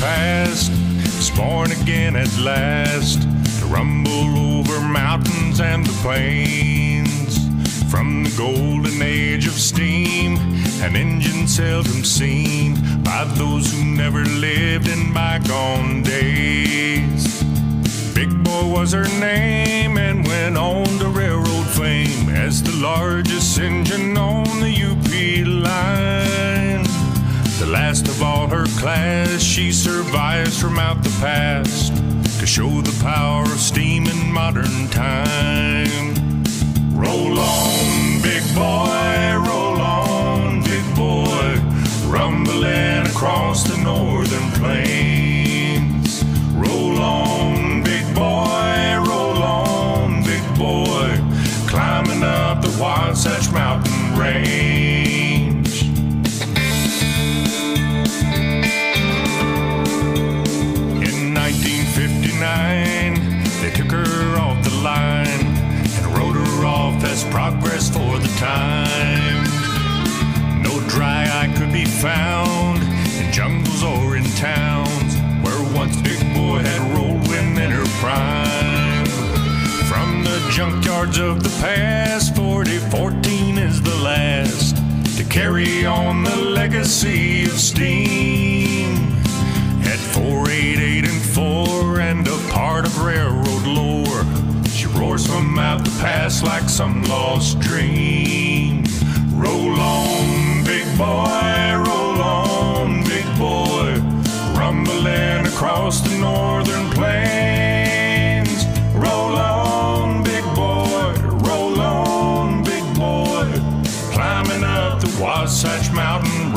past. Was born again at last to rumble over mountains and the plains. From the golden age of steam, an engine seldom seen by those who never lived in bygone days. Big Boy was her name last of all her class, she survives from out the past to show the power of steam in modern time. Roll on, big boy, roll on, big boy, rumbling across the northern plains. Roll on, big boy, roll on, big boy, climbing up the Wasatch Mountain Range. They took her off the line and wrote her off as progress for the time. No dry eye could be found in jungles or in towns where once Big Boy had rolled when in her prime. From the junkyards of the past, 4014 is the last to carry on the legacy of steam. At 488 and 4 and a part of railroad she from out the past like some lost dream. Roll on, big boy, roll on, big boy, rumbling across the northern plains. Roll on, big boy, roll on, big boy, climbing up the Wasatch Mountain.